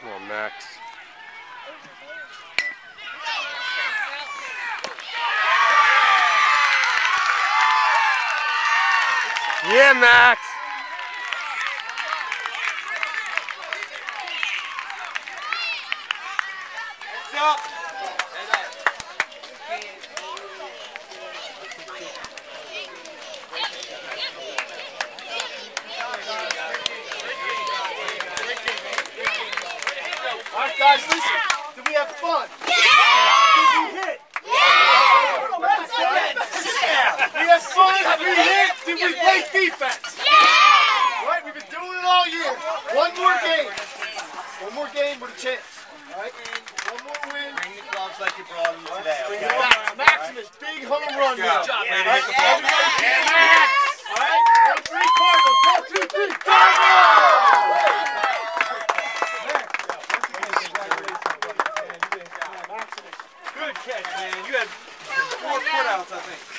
Come on, Max. Yeah, Max. Heads up. Up. Guys, listen. Did we have fun? Yeah! Did we hit? Yeah! Yeah! We had fun? Did we hit? Did we play defense? Yeah! All right, we've been doing it all year. One more game. One more game with a chance. All right? One more win. Bring the gloves like you brought them today, Bring okay? Maximus, big home run. Good job, man. All right, Yeah, everybody- yeah, Max. All right, one, three Cardinals. One, two, three. Cardinals! Good catch, man. You had four putouts, I think.